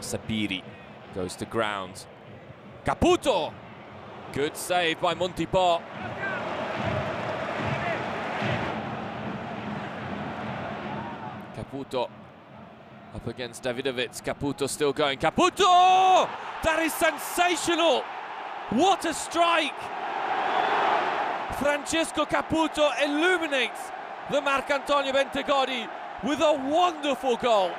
Sabiri goes to ground. Caputo! Good save by Montipò. Caputo up against Dawidowicz. Caputo still going. Caputo! That is sensational! What a strike! Francesco Caputo illuminates the Marcantonio Bentegodi with a wonderful goal.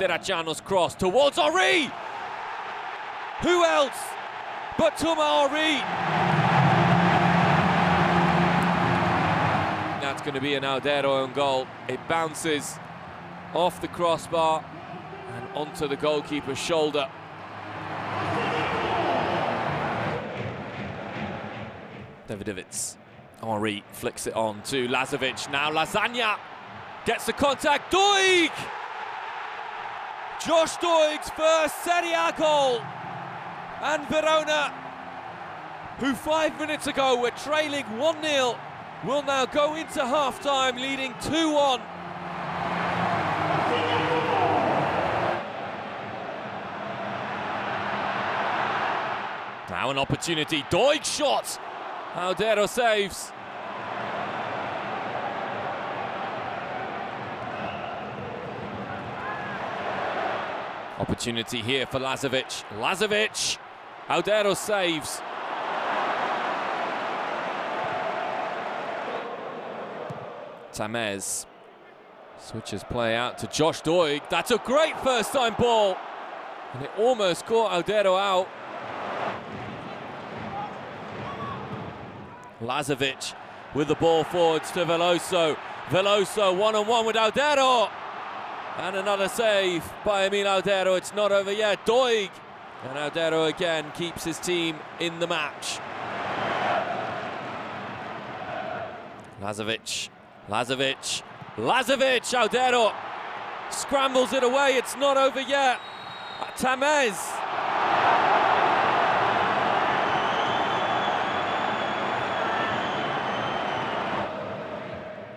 Terracciano's cross towards Henry! Who else but Thomas Henry? That's going to be an Audero own goal. It bounces off the crossbar and onto the goalkeeper's shoulder. Dawidowicz. Henry flicks it on to Lazovic. Now Lasagna gets the contact. Doig! Josh Doig's first Serie A goal. And Verona, who five minutes ago were trailing 1-0, will now go into half-time leading 2-1. Now an opportunity, Doig shot. Audero saves. Opportunity here for Lazovic. Lazovic. Audero saves. Tameze switches play out to Josh Doig. That's a great first time ball. And it almost caught Audero out. Lazovic with the ball forwards to Veloso. Veloso one on one with Audero. And another save by Emil Audero. It's not over yet. Doig. And Audero again keeps his team in the match. Lazovic. Lazovic. Lazovic. Audero scrambles it away. It's not over yet. Tameze.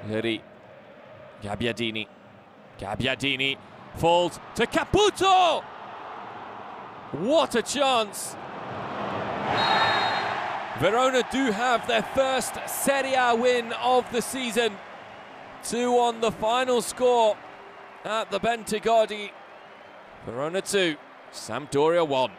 Leris. Gabbiadini. Gabbiadini falls to Caputo! What a chance! Verona do have their first Serie A win of the season. Two on the final score at the Bentegodi. Verona 2, Sampdoria 1.